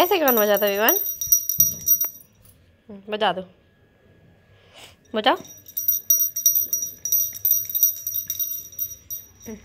ऐसे कौन बजाता विमान बजा दो। बजाओ।